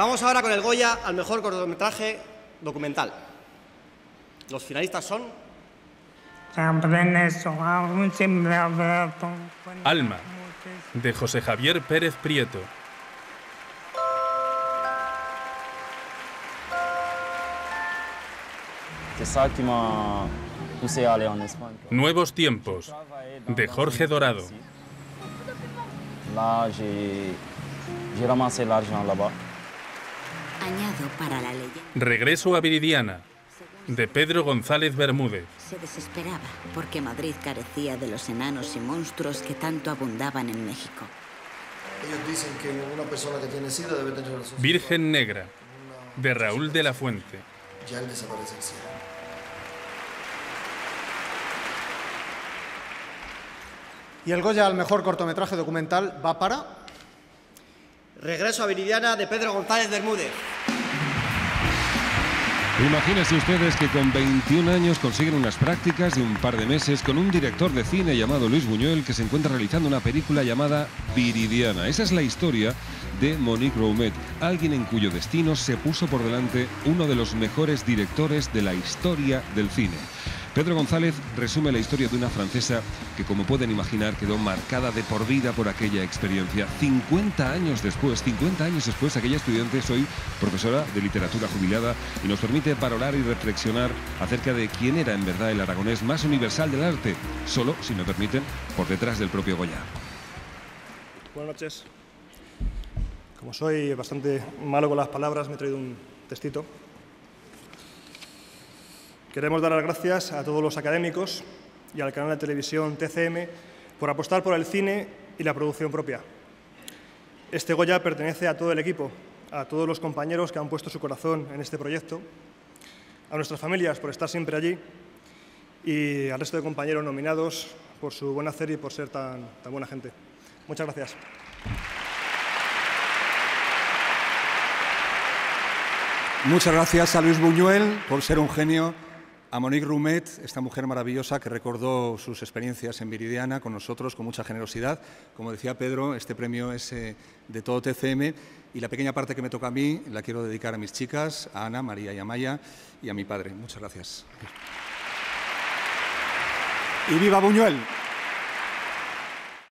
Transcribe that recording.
Vamos ahora con el Goya al mejor cortometraje documental. Los finalistas son Alma, de José Javier Pérez Prieto. Nuevos tiempos, de Jorge Dorado. Añado para la leyenda. Regreso a Viridiana, de Pedro González Bermúdez. Se desesperaba porque Madrid carecía de los enanos y monstruos que tanto abundaban en México. Ellos dicen que una persona que tiene SIDA debe tener relaciones Virgen Negra, de Raúl de la Fuente. Ya él desaparece el SIDA. Y el Goya al mejor cortometraje documental va para Regreso a Viridiana de Pedro González Bermúdez. Imagínense ustedes que con 21 años consiguen unas prácticas de un par de meses con un director de cine llamado Luis Buñuel que se encuentra realizando una película llamada Viridiana. Esa es la historia de Monique Roumet, alguien en cuyo destino se puso por delante uno de los mejores directores de la historia del cine. Pedro González resume la historia de una francesa que, como pueden imaginar, quedó marcada de por vida por aquella experiencia. 50 años después, 50 años después, aquella estudiante es hoy profesora de literatura jubilada y nos permite valorar y reflexionar acerca de quién era en verdad el aragonés más universal del arte, solo, si me permiten, por detrás del propio Goya. Buenas noches. Como soy bastante malo con las palabras, me he traído un textito. Queremos dar las gracias a todos los académicos y al canal de televisión TCM por apostar por el cine y la producción propia. Este Goya pertenece a todo el equipo, a todos los compañeros que han puesto su corazón en este proyecto, a nuestras familias por estar siempre allí y al resto de compañeros nominados por su buen hacer y por ser tan, tan buena gente. Muchas gracias. Muchas gracias a Luis Buñuel por ser un genio, a Monique Roumet, esta mujer maravillosa que recordó sus experiencias en Viridiana con nosotros con mucha generosidad. Como decía Pedro, este premio es eh, de todo TCM y la pequeña parte que me toca a mí la quiero dedicar a mis chicas, a Ana, María y Amaya y a mi padre. Muchas gracias. Y viva Buñuel.